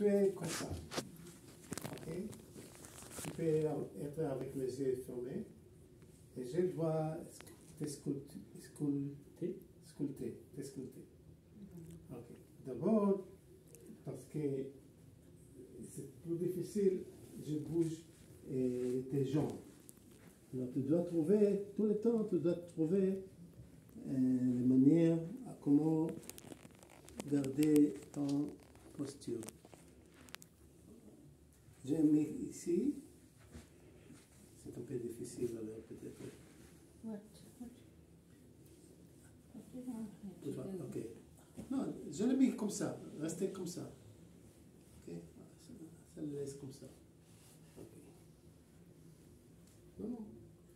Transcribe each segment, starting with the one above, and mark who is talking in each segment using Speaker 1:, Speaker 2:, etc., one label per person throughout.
Speaker 1: tu es comme ça. Ok? Tu peux être avec les yeux fermés. Et je dois t'esculter, sculpter. Ok. D'abord, parce que c'est plus difficile, je bouge et tes jambes. Alors tu dois trouver, tout le temps, tu dois trouver euh, les manières à comment garder ton posture. J'ai mis ici, c'est un peu difficile alors peut-être.
Speaker 2: What?
Speaker 1: Ok. Non, je l'ai mis comme ça, restez comme ça. Ok, ça, le laisse comme ça. Ok. Non, non,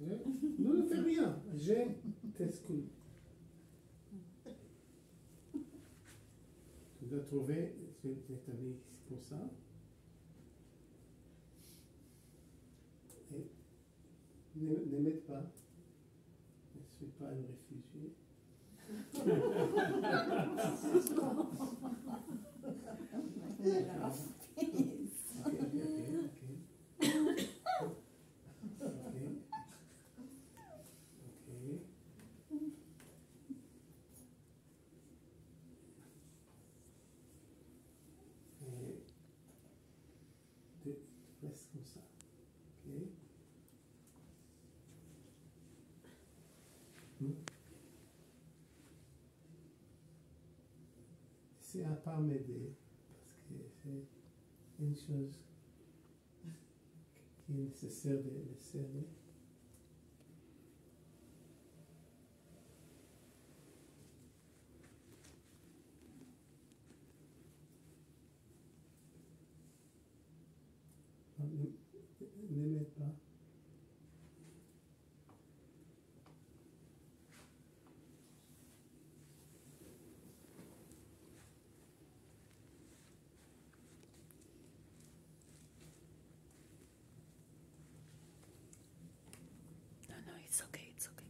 Speaker 1: je- ne fais rien, je t'esculpe. Tu dois trouver, je t'ai mis comme ça. Et m'aide pas. Ne suis pas un réfugié. Ok. Hmm. C'est à pas m'aider parce que c'est une chose qui est nécessaire de. Non, Ne ne m'aide pas.
Speaker 3: No, no, it's okay, it's okay.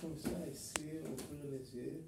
Speaker 1: Comme ça, essayer d'ouvrir les yeux.